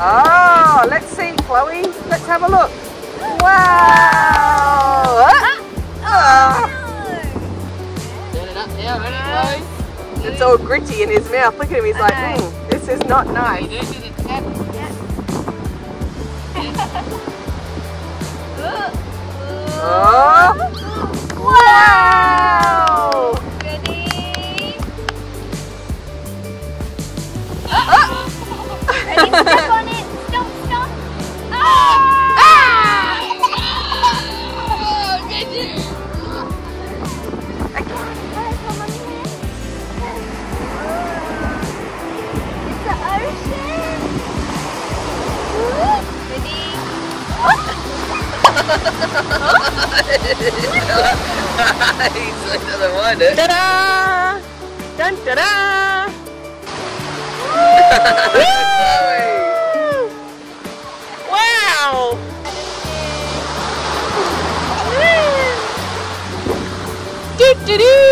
Oh, let's see, Chloe. Let's have a look. Wow. Turn it up now, ready, Chloe? It's all gritty in his mouth. Look at him. He's like, hmm, this is not nice. do do the tap. Oh. Wow. He's like another one? Ta-da! Dun ta-da! wow! Do do do!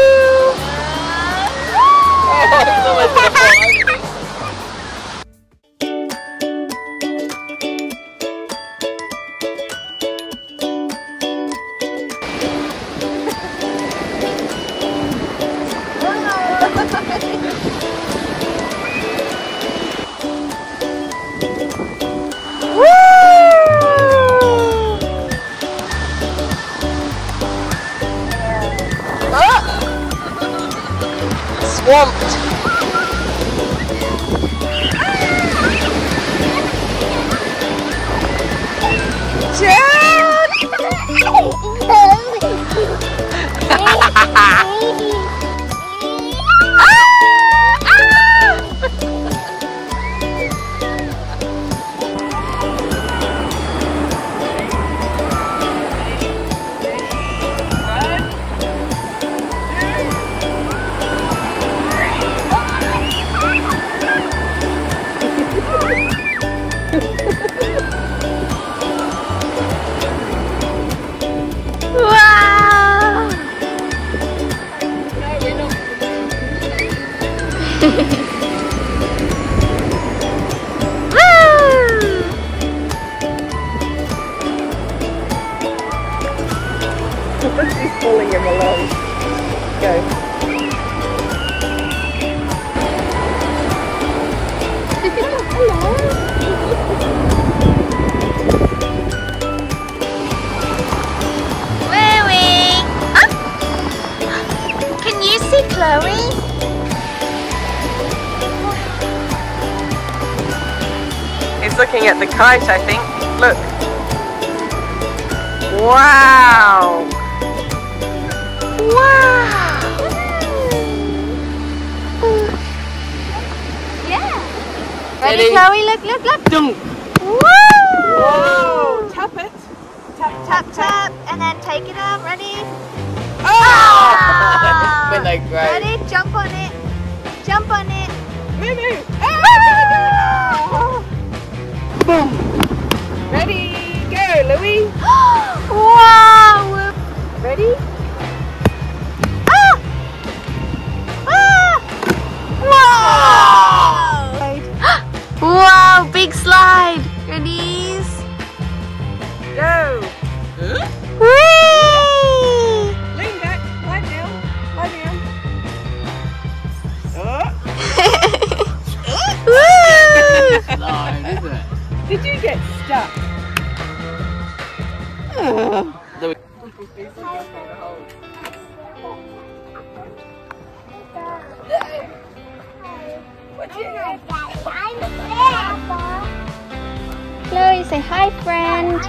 Swamped. Wow! She's pulling him along. Go. Can you see Chloe? He's looking at the kite, I think. Look. Wow. Wow. Yeah. Ready, Ready? Chloe? Look, look, look. Dunk. Woo! Whoa. Tap it. Tap, Tap, tap, and then take it up. Ready? Ah! when they grow. Ready? Jump on it. Jump on it. Moo moo. Ah! Boom. Ready, go, Louis. Did you get stuck? Louis. Chloe, say hi, friend.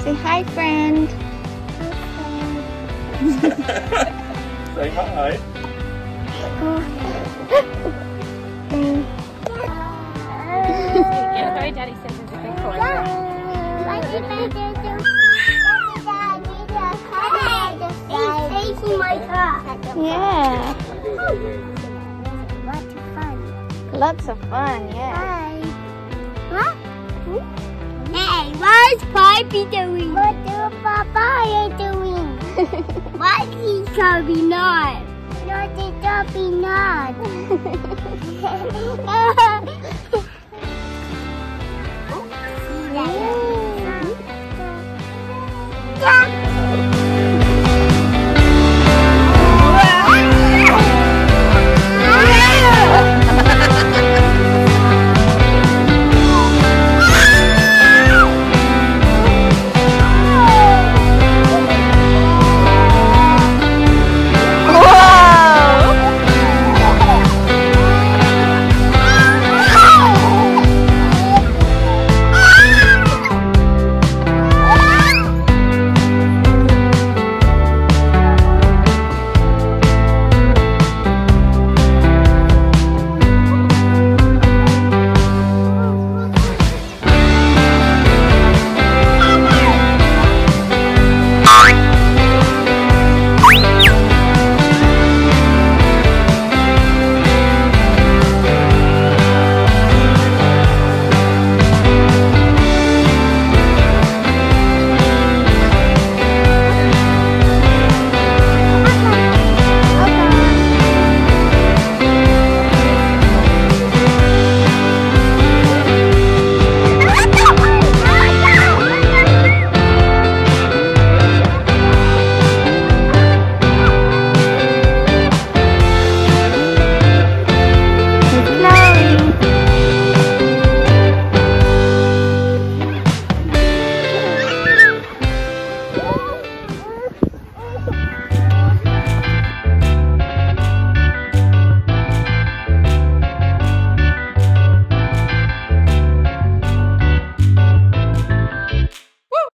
Say hi, friend. Say hi. Yeah. Lots of fun. Lots of fun, yeah. Hi. What? Hey, what's Pipey doing? What is Papa doing? what is Toby not? Naughty Dobby Nod. See